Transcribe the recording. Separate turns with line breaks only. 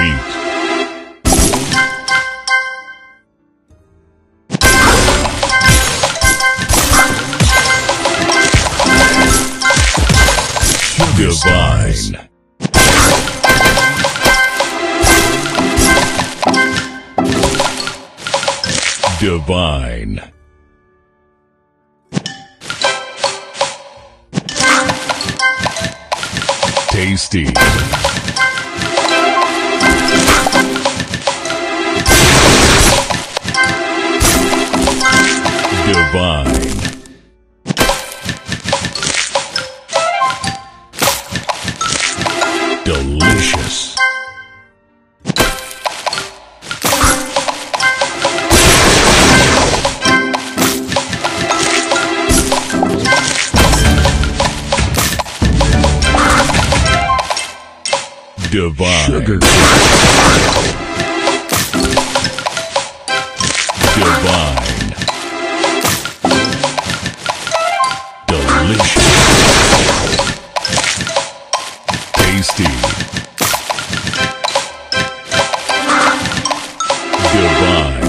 Sweet. Divine. Divine. Tasty. Divine. Sugar. Divine.
Delicious. Tasty. Divine.